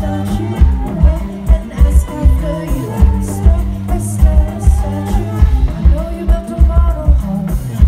so you